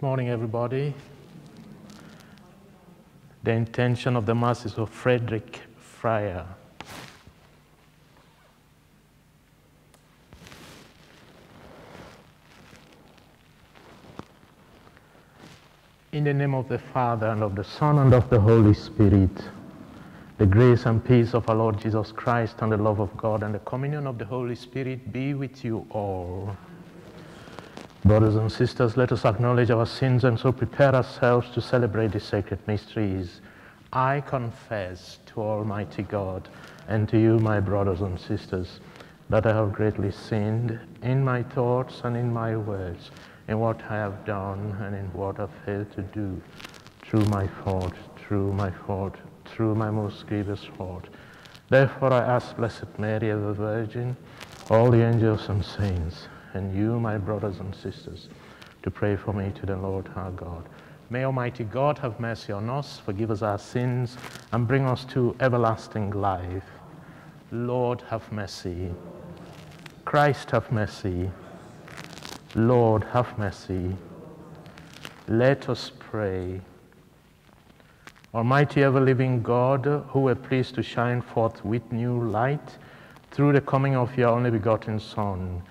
morning, everybody. The intention of the Mass is for Frederick Fryer. In the name of the Father, and of the Son, and of the Holy Spirit, the grace and peace of our Lord Jesus Christ, and the love of God, and the communion of the Holy Spirit be with you all. Brothers and sisters, let us acknowledge our sins and so prepare ourselves to celebrate the sacred mysteries. I confess to Almighty God and to you, my brothers and sisters, that I have greatly sinned in my thoughts and in my words in what I have done and in what I've failed to do, through my fault, through my fault, through my most grievous fault. Therefore I ask Blessed Mary, of the Virgin, all the angels and saints, and you, my brothers and sisters, to pray for me to the Lord our God. May Almighty God have mercy on us, forgive us our sins, and bring us to everlasting life. Lord, have mercy. Christ, have mercy. Lord, have mercy. Let us pray. Almighty ever living God, who were pleased to shine forth with new light through the coming of your only begotten Son,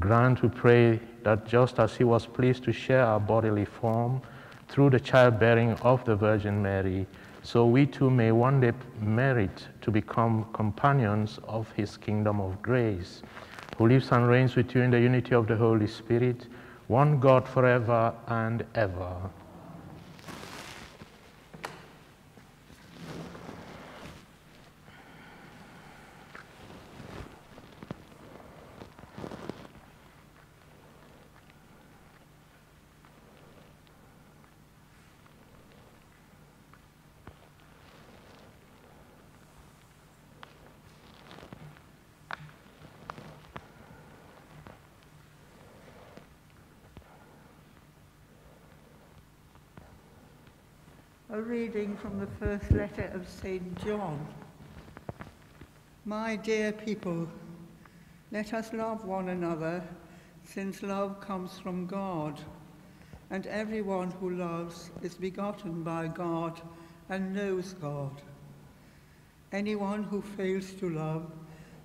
grant, we pray, that just as he was pleased to share our bodily form through the childbearing of the Virgin Mary, so we too may one day merit to become companions of his kingdom of grace who lives and reigns with you in the unity of the Holy Spirit, one God forever and ever. A reading from the first letter of St. John. My dear people, let us love one another, since love comes from God. And everyone who loves is begotten by God and knows God. Anyone who fails to love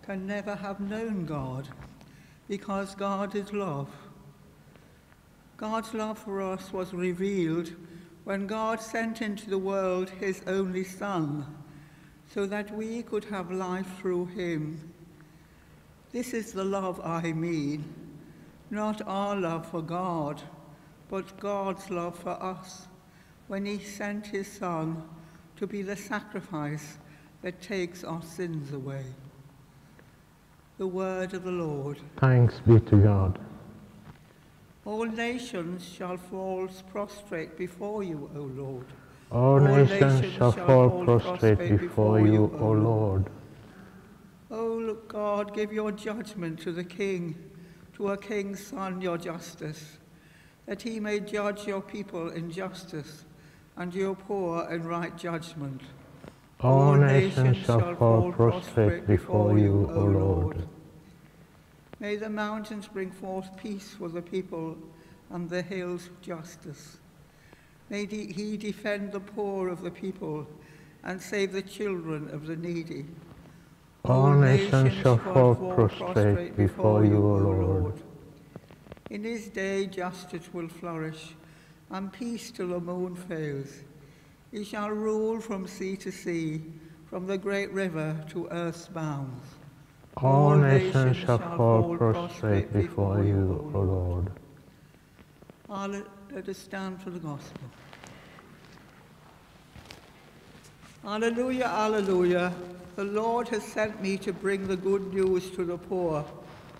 can never have known God, because God is love. God's love for us was revealed when God sent into the world his only Son, so that we could have life through him. This is the love I mean, not our love for God, but God's love for us, when he sent his Son to be the sacrifice that takes our sins away. The word of the Lord. Thanks be to God. All nations shall fall prostrate before you, O Lord. All nations shall fall prostrate before you, O Lord. O God, give your judgment to the king, to a king's son your justice, that he may judge your people in justice and your poor in right judgment. All nations shall fall prostrate before you, O Lord. May the mountains bring forth peace for the people and the hills justice. May he defend the poor of the people and save the children of the needy. All nations shall fall prostrate before you, O Lord. In his day justice will flourish, and peace till the moon fails. He shall rule from sea to sea, from the great river to earth's bounds. All nations shall fall prostrate before you, O Lord. Let us stand for the gospel. Alleluia, alleluia. The Lord has sent me to bring the good news to the poor,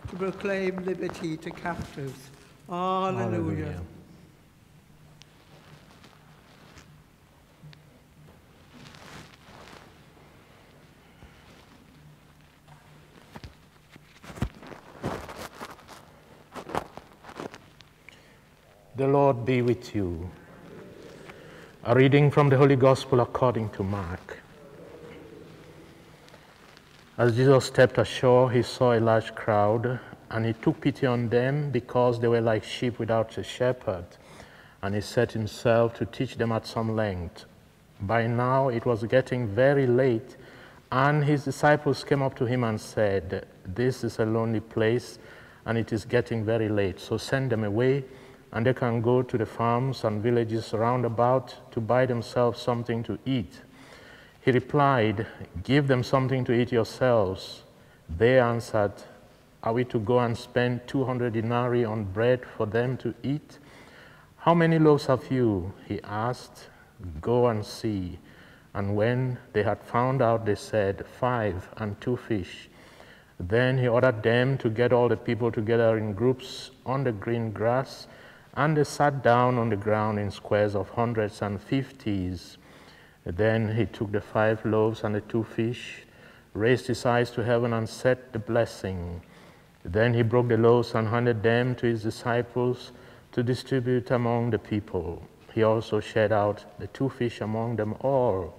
to proclaim liberty to captives. Alleluia. alleluia. The Lord be with you. A reading from the Holy Gospel according to Mark. As Jesus stepped ashore, he saw a large crowd, and he took pity on them because they were like sheep without a shepherd. and he set himself to teach them at some length. By now it was getting very late, and his disciples came up to him and said, This is a lonely place, and it is getting very late, so send them away, and they can go to the farms and villages round about to buy themselves something to eat. He replied, Give them something to eat yourselves. They answered, Are we to go and spend 200 denarii on bread for them to eat? How many loaves have you? He asked. Go and see. And when they had found out, they said, Five and two fish. Then he ordered them to get all the people together in groups on the green grass, and they sat down on the ground in squares of hundreds and fifties. Then he took the five loaves and the two fish, raised his eyes to heaven, and said the blessing. Then he broke the loaves and handed them to his disciples to distribute among the people. He also shared out the two fish among them all.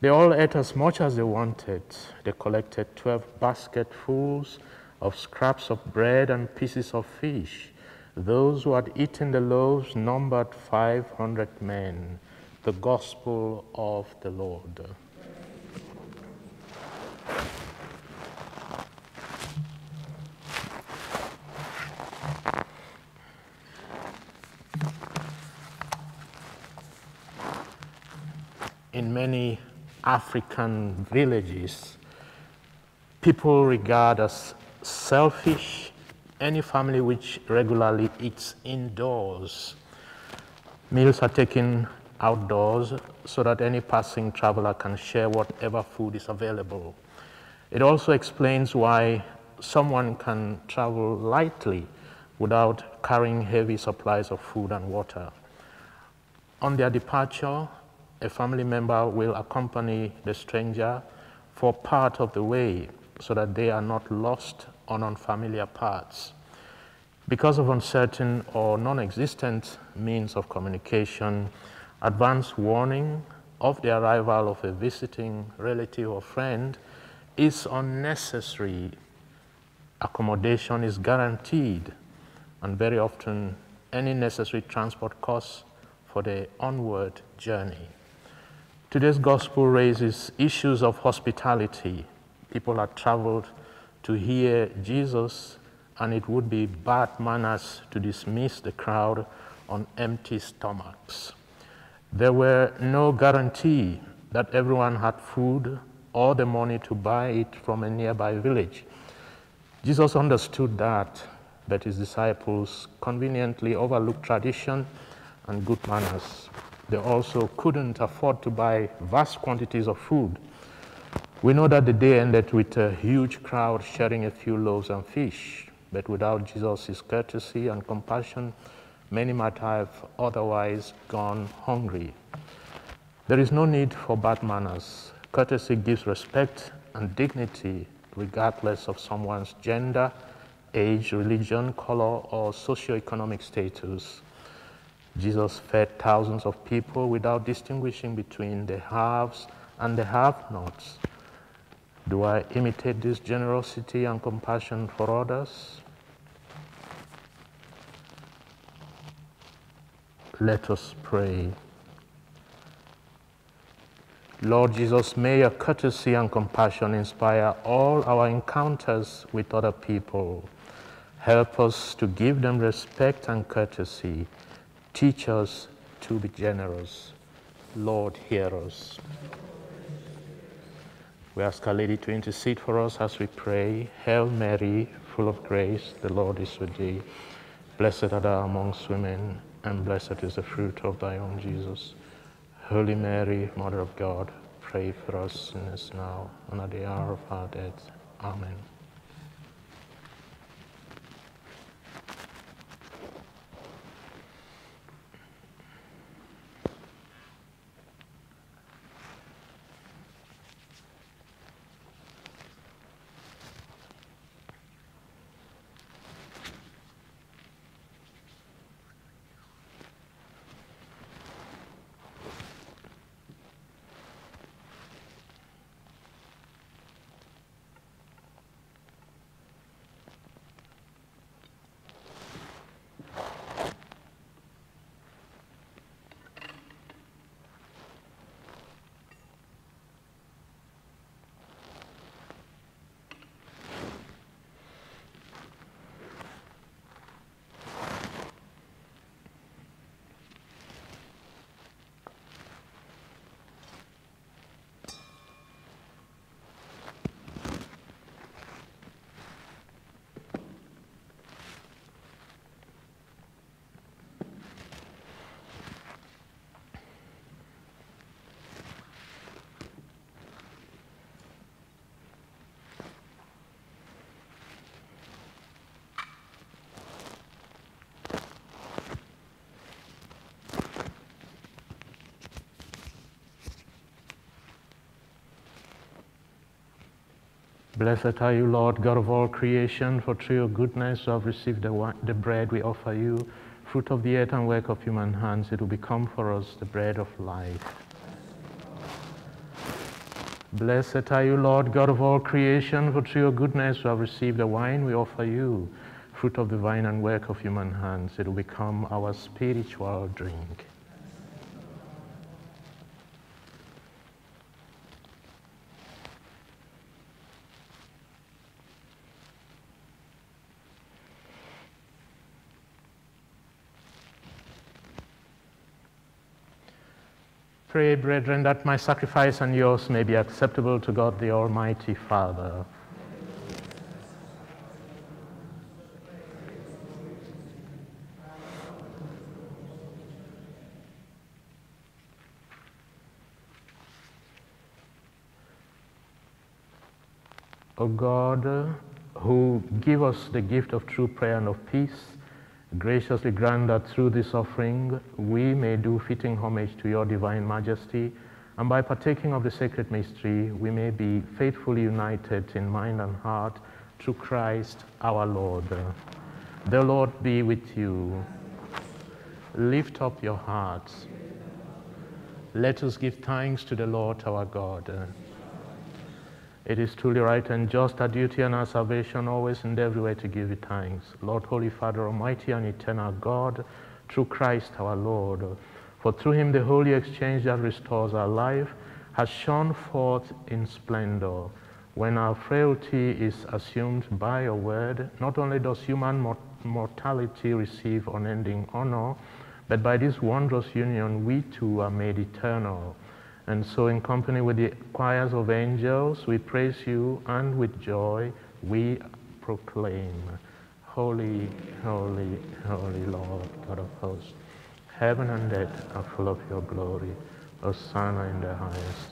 They all ate as much as they wanted. They collected 12 basketfuls of scraps of bread and pieces of fish. Those who had eaten the loaves numbered 500 men the gospel of the Lord. In many African villages, people regard as selfish any family which regularly eats indoors. Meals are taken outdoors so that any passing traveler can share whatever food is available. It also explains why someone can travel lightly without carrying heavy supplies of food and water. On their departure, a family member will accompany the stranger for part of the way so that they are not lost on unfamiliar paths. Because of uncertain or non existent means of communication, advance warning of the arrival of a visiting relative or friend is unnecessary. Accommodation is guaranteed, and very often any necessary transport costs for the onward journey. Today's gospel raises issues of hospitality. People have traveled to hear Jesus, and it would be bad manners to dismiss the crowd on empty stomachs. There were no guarantee that everyone had food or the money to buy it from a nearby village. Jesus understood that, but his disciples conveniently overlooked tradition and good manners. They also couldn't afford to buy vast quantities of food. We know that the day ended with a huge crowd sharing a few loaves and fish, but without Jesus' courtesy and compassion, many might have otherwise gone hungry. There is no need for bad manners. Courtesy gives respect and dignity regardless of someone's gender, age, religion, color, or socioeconomic status. Jesus fed thousands of people without distinguishing between the haves and the have nots. Do I imitate this generosity and compassion for others? Let us pray. Lord Jesus, may your courtesy and compassion inspire all our encounters with other people. Help us to give them respect and courtesy. Teach us to be generous. Lord, hear us. We ask Our Lady to intercede for us as we pray. Hail Mary, full of grace, the Lord is with thee. Blessed art thou amongst women and blessed is the fruit of thy own Jesus. Holy Mary, Mother of God, pray for us sinners now and at the hour of our death. Amen. Blessed are you, Lord, God of all creation, for through your goodness you have received the, the bread we offer you, fruit of the earth and work of human hands. It will become for us the bread of life. Blessed are you, Lord, God of all creation, for through your goodness you have received the wine we offer you, fruit of the vine and work of human hands. It will become our spiritual drink. Pray, brethren, that my sacrifice and yours may be acceptable to God the Almighty Father. O God, who give us the gift of true prayer and of peace, graciously grant that through this offering we may do fitting homage to your divine majesty, and by partaking of the sacred mystery we may be faithfully united in mind and heart through Christ our Lord. The Lord be with you. Lift up your hearts. Let us give thanks to the Lord our God. It is truly right and just, our duty and our salvation, always and everywhere to give you thanks. Lord, Holy Father, Almighty and Eternal God, through Christ our Lord. For through him the holy exchange that restores our life has shone forth in splendor. When our frailty is assumed by your word, not only does human mort mortality receive unending honor, but by this wondrous union we too are made eternal. And so, in company with the choirs of angels, we praise you, and with joy we proclaim, Holy, holy, holy Lord, God of hosts. Heaven and earth are full of your glory. Hosanna in the highest.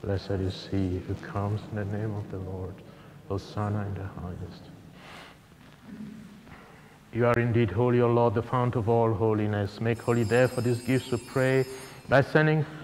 Blessed is he who comes in the name of the Lord. Hosanna in the highest. You are indeed holy, O Lord, the fount of all holiness. Make holy therefore these gifts, we pray, by sending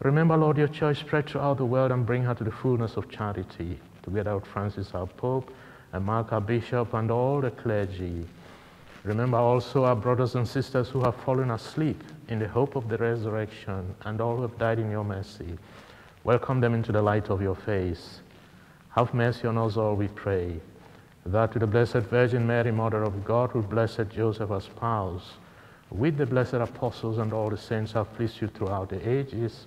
Remember, Lord, your church spread throughout the world and bring her to the fullness of charity, together with Francis, our Pope, and Mark, our Bishop, and all the clergy. Remember also our brothers and sisters who have fallen asleep in the hope of the resurrection and all who have died in your mercy. Welcome them into the light of your face. Have mercy on us all, we pray, that to the Blessed Virgin Mary, Mother of God, with blessed Joseph, our spouse, with the blessed apostles and all the saints have pleased you throughout the ages,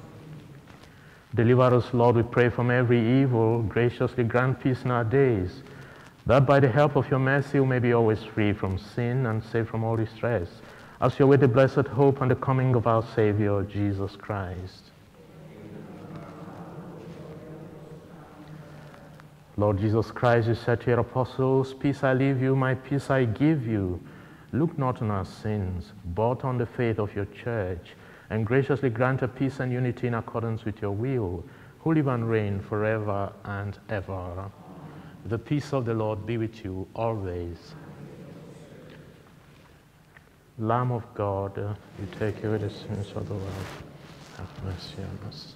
Deliver us, Lord, we pray, from every evil. Graciously grant peace in our days, that by the help of your mercy we may be always free from sin and safe from all distress, as you await the blessed hope and the coming of our Savior, Jesus Christ. Lord Jesus Christ, you said to your apostles, Peace I leave you, my peace I give you. Look not on our sins, but on the faith of your church and graciously grant a peace and unity in accordance with your will, who live and reign forever and ever. The peace of the Lord be with you always. Lamb of God, you take away the sins of the world. Have mercy on us.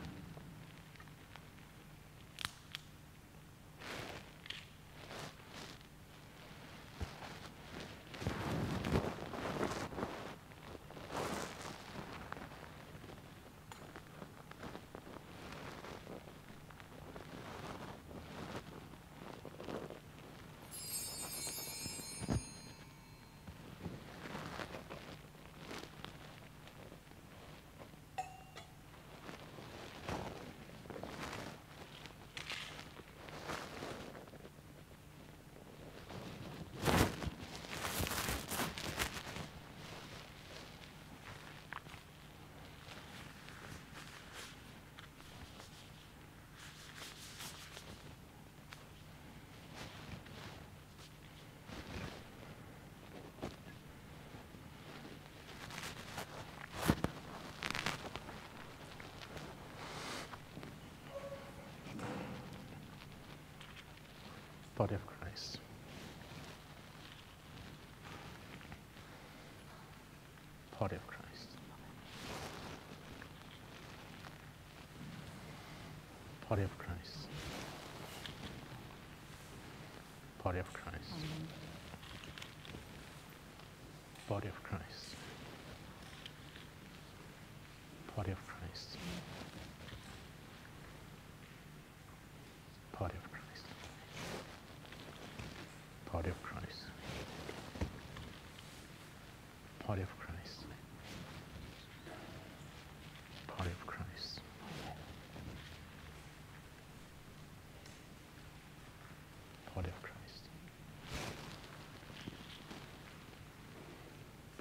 Body of Christ. Body of Christ. Body of Christ. Body of Christ. Body of Christ. Body of Christ. Body of Christ. Body of Christ. Body of Christ. Body of Christ.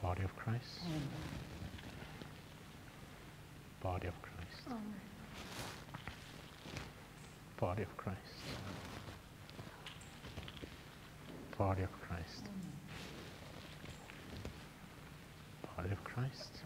Body of Christ. Body of Christ. Body of Christ. Body of Christ. Body of Christ. Body of Christ.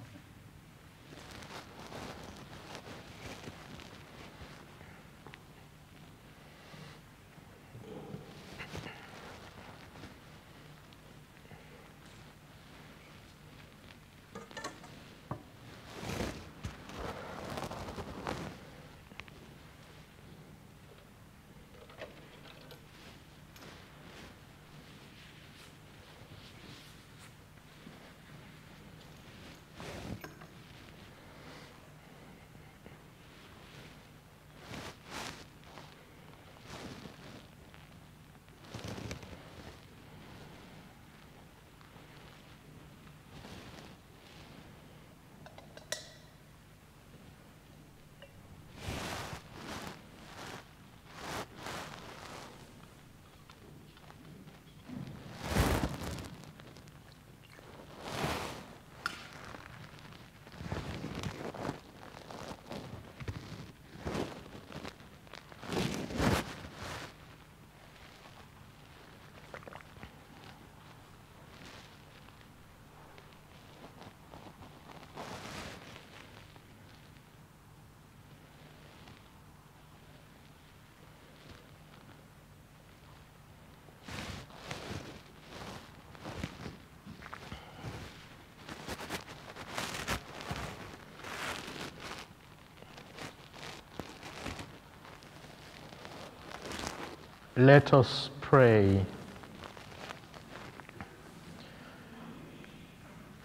Let us pray.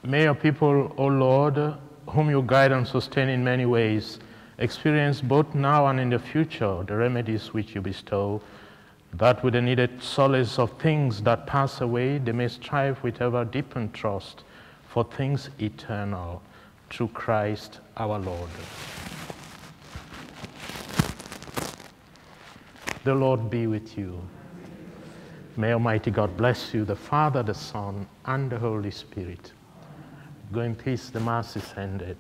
May your people, O Lord, whom you guide and sustain in many ways, experience both now and in the future the remedies which you bestow, that with the needed solace of things that pass away, they may strive with ever deepened trust for things eternal, through Christ our Lord. The Lord be with you. May Almighty God bless you, the Father, the Son, and the Holy Spirit. Go in peace, the Mass is ended.